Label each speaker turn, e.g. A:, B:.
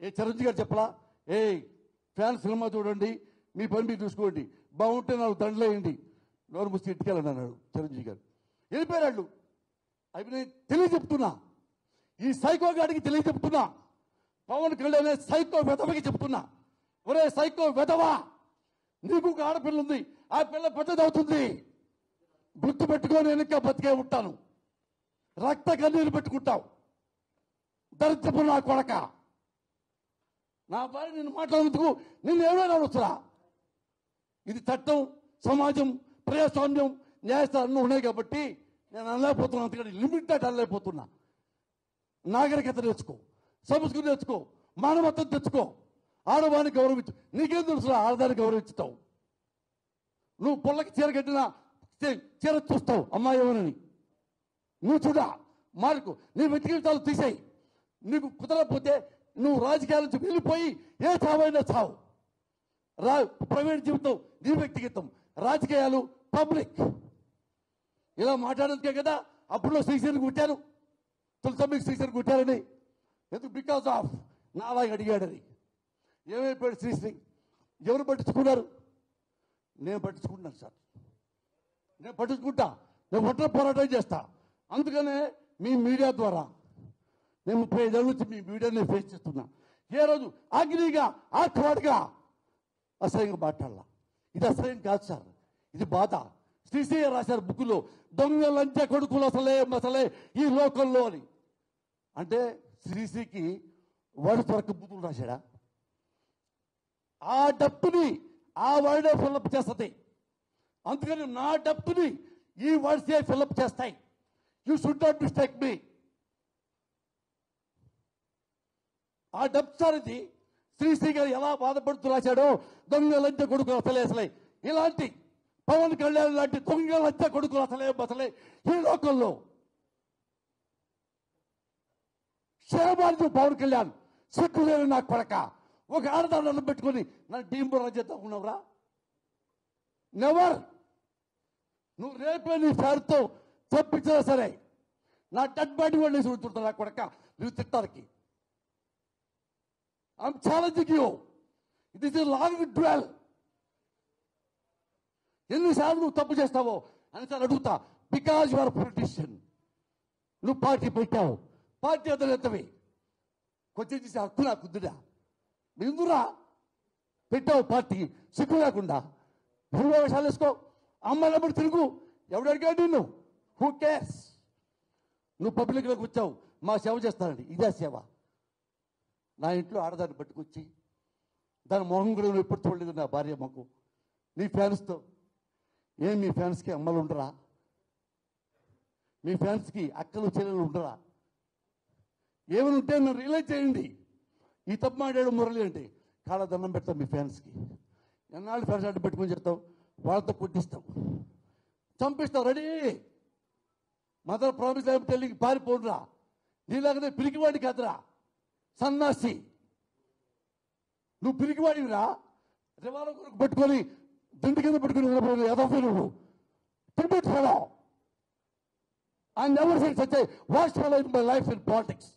A: ఏ చిరంజీవి గారు చెప్పలా? ఏ fan cinema చూడండి మీ పని మీరు చూసుకోండి. బాగుంటే నాకు దండలేయండి నోరు ముసి ఇంటికెళ్ళండి అన్నాడు చిరంజీవి గారు. వెళ్ళిపోయారు వాళ్ళు. అవి నేను తెలియజెప్తున్నా. ఈ సైకో గాడికి తెలియజెప్తున్నా. పవన్ కళ్యాణ్ సైకో వెధవకి చెప్తున్నా. ఒరే సైకో వెధవా నీకు ఒక ఆడపిల్ల ఉంది ఆ పిల్ల పెద్దదవుతుంది గుర్తు పెట్టుకొని వెనక బతికే ఉంటాను. రక్త కన్నీరు పెట్టుకుంటావు. దరిద్రపు నా కొడక. నా భార్య నేను మాట్లాడేందుకు నిన్ను ఏమైనా వస్తురా ఇది చట్టం సమాజం ప్రజాస్వామ్యం న్యాయస్థానం ఉన్నాయి కాబట్టి నేను అనలేకపోతున్నా అంతకంటే లిమిట్ దాటి అనలేకపోతున్నా. నాగరికత నేర్చుకో సంస్కృతి నేర్చుకో మానవత్వం తెచ్చుకో. ఆడవాన్ని గౌరవించు. నీకేం తెలుసు ఆడదాన్ని గౌరవించుతావు? నువ్వు పొల్లకి చీర కట్టినా చీర చూస్తావు అమ్మాయి ఏమనని నువ్వు చూడా మార్కు. నీ వ్యక్తిగతాలు తీసేయి. నీకు కుదరకపోతే నువ్వు రాజకీయాల నుంచి వెళ్ళిపోయి ఏ చావైనా చావు. రా ప్రైవేట్ జీవితం నీ వ్యక్తిగతం రాజకీయాలు పబ్లిక్. ఇలా మాట్లాడేందుకే కదా అప్పుడు శ్రీశ్రీని కుట్టారు తులసమ్మికి శ్రీశ్రీని కుట్టారని ఎందుకు? బికాస్ ఆఫ్ నాలాగా అడిగాడని ఏమైపోయాడు శ్రీశ్రీ? ఎవరు పట్టించుకున్నారు? నేను పట్టించుకుంటున్నాను సార్. నేను పట్టించుకుంటా. నేను ఒంటరి పోరాటం చేస్తా. అందుకనే మీ మీడియా ద్వారా నేను ముప్పై ఐదేళ్ళ నుంచి మీ మీడియాని ఫేస్ చేస్తున్నా. ఏ రోజు అగ్నిగా ఆత్మాడిగా అసహ్యంగా మాట్లాడాల. ఇది అసహ్యం కాదు సార్. ఇది బాధ. శ్రీశ్రీ రాశారు బుక్కులో దొంగ లంచ కొడుకులు అసలే అసలే ఈ లోకంలో అని. అంటే శ్రీశ్రీకి వాడు త్వరకు బుద్ధులు రాశాడా? ఆ డప్పుని ఆ వర్డే ఫిల్అప్ చేస్తుంది. అందుకని నా డప్పుని ఈ వర్డ్సే ఫిల్అప్ చేస్తాయి. You should not mistake me ఆ డబ్ సార్ శ్రీశ్రీ గారు ఎలా బాధపడుతూ రాశాడో దొంగ కొడుకు కొడుకులు అసలే అసలే. ఇలాంటి పవన్ కళ్యాణ్ లాంటి దొంగ లంచ కొడుకులు అసలే అసలే ఈ లోకంలో. శరబాజు పవన్ కళ్యాణ్ సిక్కు లేని నా కొడక. ఒక ఆడదాన్ని పెట్టుకొని నన్ను టీం బుర్ర చేద్దాం ఉన్నావురా నెవర్ నువ్వు రేపే నీ సార్తో తప్పించినా సరే నా డెడ్ బాడీ వాళ్ళు చూడుతుంటా నా కొడక. నువ్వు తిట్టాలకి I'm challenging you. It is a long duel ఎన్నిసార్లు నువ్వు తప్పు చేస్తావో? అనిసారి అడుగుతా. బికాజ్ యువర్ పొలిటీషియన్ నువ్వు పార్టీ పెట్టావు. పార్టీ అతనేతవి కొంచెం చేసే హక్కు నాకు ఉందిరా. ఎందురా పెట్టావు పార్టీ. సిగ్గు లేకుండా. భూమి వేషాలు వేసుకో. అమ్మాయినప్పుడు తిరుగు. ఎవడు అడిగాడు నిన్ను? హూ కేర్స్ నువ్వు పబ్లిక్లోకి వచ్చావు. మా సేవ చేస్తానండి ఇదే సేవ. నా ఇంట్లో ఆడదాన్ని పట్టుకొచ్చి దాని మొహం కూడా నువ్వు ఎప్పుడు చూడలేదు నా భార్య మాకు. నీ ఫ్యాన్స్తో ఏం మీ ఫ్యాన్స్కి అమ్మలు ఉండరా? మీ ఫ్యాన్స్కి అక్కలు చెల్లెలు ఉండరా? ఏమైనా ఉంటే నన్ను రియలైజ్ చేయండి. ఈ తప్పు మాట్లాడు మురళి అంటే కాళ్ళ దండం పెడతాం మీ ఫ్యాన్స్కి ఎన్నాళ్ళు ఫ్యాన్స్ అడ్డు పెట్టుకొని చెప్తావు? వాళ్ళతో కొట్టిస్తావు చంపిస్తావు రెడీ. మదర్ ప్రామిస్ లేకపోతే వెళ్ళి పారిపోడురా నీలాగనే పిలికివాడి కాదురా. సన్నాసి. నువ్వు పిరిగివాడివిరా రివాల్వర్ కొరకు పట్టుకొని దిండు కింద పట్టుకుని నిలబడిన ఎదఫీ నువ్వు. Tibet fellow I never seen such vast fellow in my life in politics